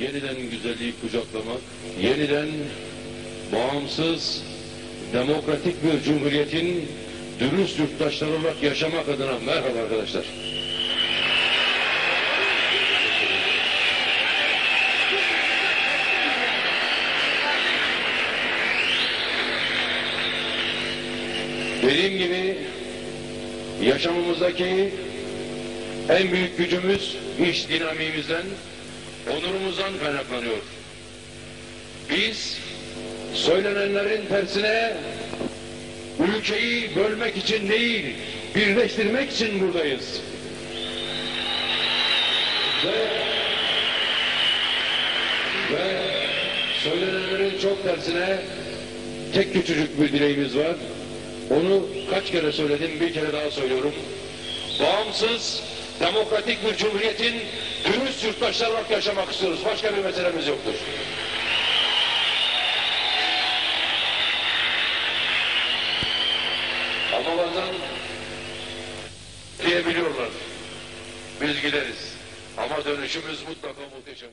yeniden güzelliği kucaklamak, yeniden bağımsız, demokratik bir cumhuriyetin dürüst yurttaşları olarak yaşamak adına merhaba arkadaşlar. Dediğim gibi yaşamımızdaki en büyük gücümüz iş dinamiğimizden, onurumuzdan kaynaklanıyor. Biz söylenenlerin tersine ülkeyi bölmek için değil, birleştirmek için buradayız. Ve, ve söylenenlerin çok tersine tek küçücük bir dileğimiz var. Onu kaç kere söyledim, bir kere daha söylüyorum. Bağımsız, demokratik bir cumhuriyetin dürüst yurttaşlar olarak yaşamak istiyoruz. Başka bir meselemiz yoktur. Ama bazen diyebiliyorlar. Biz gideriz. Ama dönüşümüz mutlaka muhteşem.